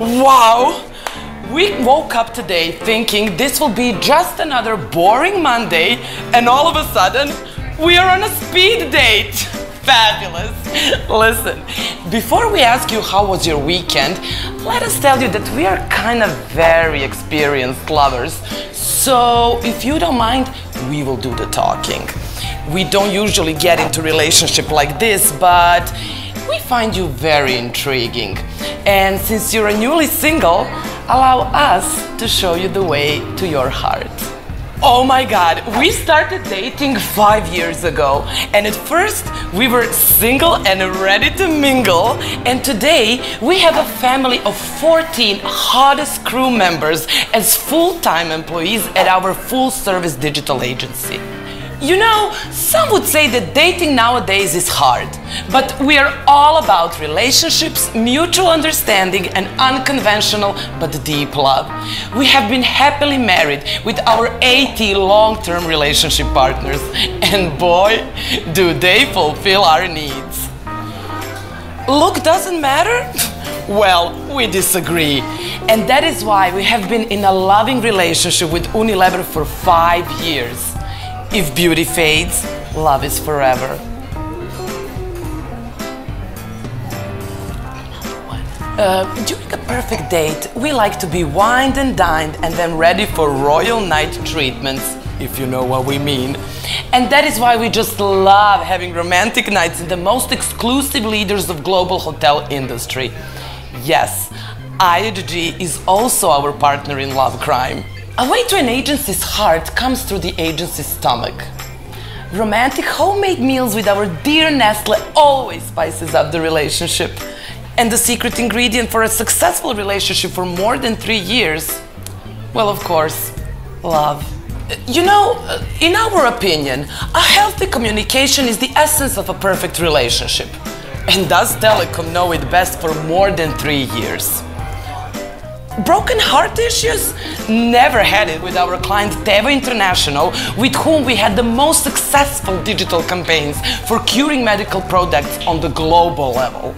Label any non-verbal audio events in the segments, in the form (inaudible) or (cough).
Wow! We woke up today thinking this will be just another boring Monday, and all of a sudden, we are on a speed date. (laughs) Fabulous. Listen, before we ask you how was your weekend, let us tell you that we are kind of very experienced lovers. So, if you don't mind, we will do the talking. We don't usually get into relationship like this, but we find you very intriguing. And since you're newly single, allow us to show you the way to your heart. Oh my god, we started dating five years ago, and at first we were single and ready to mingle, and today we have a family of 14 hottest crew members as full time employees at our full service digital agency. You know, some would say that dating nowadays is hard, but we are all about relationships, mutual understanding, and unconventional but deep love. We have been happily married with our 80 long term relationship partners, and boy, do they fulfill our needs. Look doesn't matter? (laughs) Well, we disagree. And that is why we have been in a loving relationship with Unilever for five years. If beauty fades, love is forever. Uh, during a perfect date, we like to be wined and dined and then ready for royal night treatments, if you know what we mean. And that is why we just love having romantic nights in the most exclusive leaders of global hotel industry. Yes, IHG is also our partner in love crime. A way to an agency's heart comes through the agency's stomach. Romantic homemade meals with our dear Nestle always spices up the relationship. And the secret ingredient for a successful relationship for more than three years? Well, of course, love. You know, in our opinion, a healthy communication is the essence of a perfect relationship. And does Telecom know it best for more than three years? Broken heart issues? Never had it with our client Teva International, with whom we had the most successful digital campaigns for curing medical products on the global level.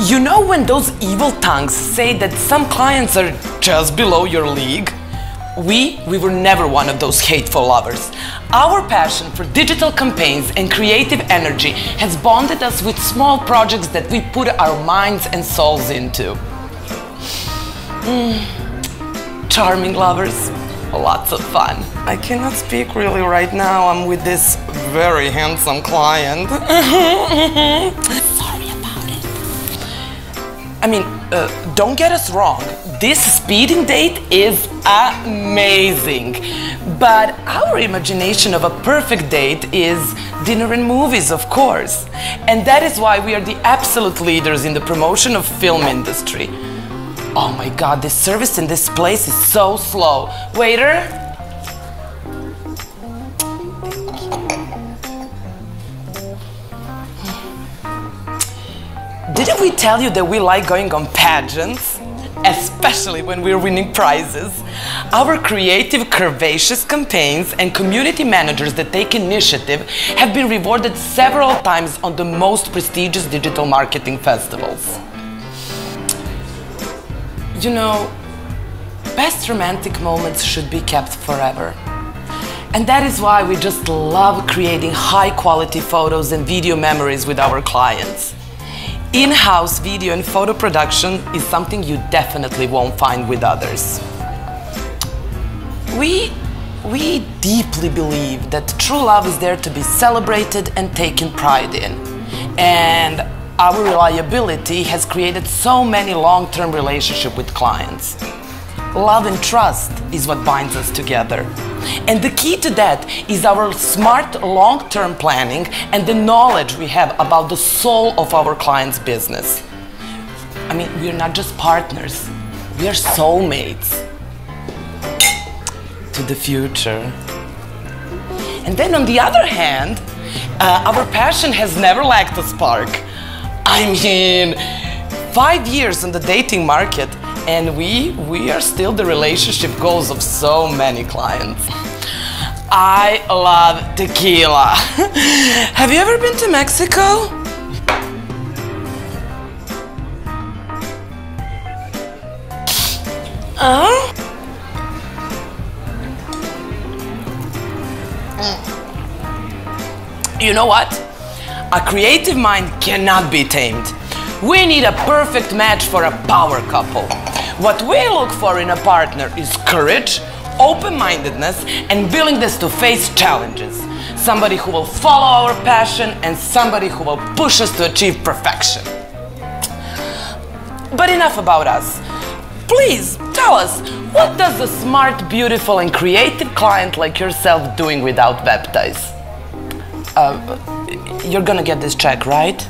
You know when those evil tongues say that some clients are just below your league? We, we were never one of those hateful lovers. Our passion for digital campaigns and creative energy has bonded us with small projects that we put our minds and souls into. Mm. Charming lovers, lots of fun. I cannot speak really right now. I'm with this very handsome client. (laughs) Sorry about it. I mean, uh, don't get us wrong. This speeding date is amazing. But our imagination of a perfect date is dinner and movies, of course. And that is why we are the absolute leaders in the promotion of film industry. Oh my god, this service in this place is so slow. Waiter? Didn't we tell you that we like going on pageants? Especially when we're winning prizes. Our creative, curvaceous campaigns and community managers that take initiative have been rewarded several times on the most prestigious digital marketing festivals. You know, best romantic moments should be kept forever. And that is why we just love creating high quality photos and video memories with our clients. In-house video and photo production is something you definitely won't find with others. We, we deeply believe that true love is there to be celebrated and taken pride in. And our reliability has created so many long-term relationships with clients. Love and trust is what binds us together. And the key to that is our smart long-term planning and the knowledge we have about the soul of our client's business. I mean, we're not just partners, we are soulmates to the future. And then on the other hand, uh, our passion has never lacked a spark. I mean, five years in the dating market and we, we are still the relationship goals of so many clients. I love tequila. (laughs) Have you ever been to Mexico? Oh? You know what? A creative mind cannot be tamed. We need a perfect match for a power couple. What we look for in a partner is courage, open mindedness, and willingness to face challenges. Somebody who will follow our passion and somebody who will push us to achieve perfection. But enough about us. Please tell us, what does a smart, beautiful, and creative client like yourself doing without Webtise? Uh, you're gonna get this check, right?